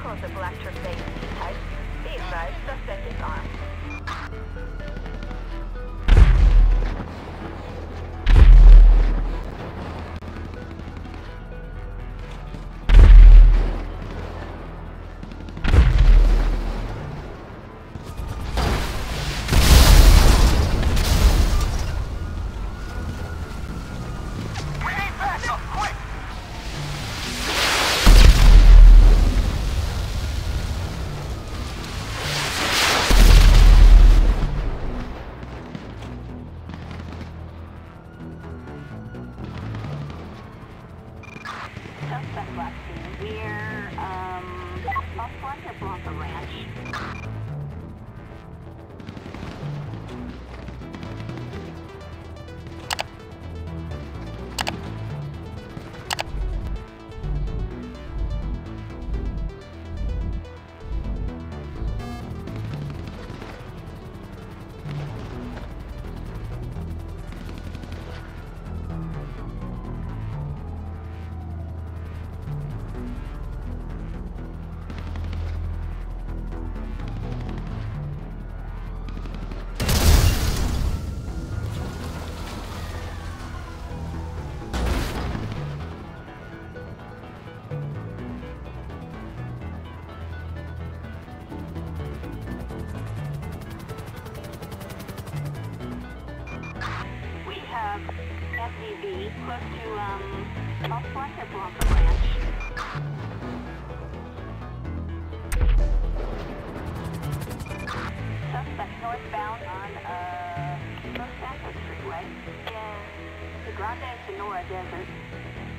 Vehicle is a black Turkmenistan type. Be advised, suspect is armed. Near, um, off Blanca Blanca Ranch. Close to, um, northbound on, uh, Santos Freeway in the Grand Senora Desert.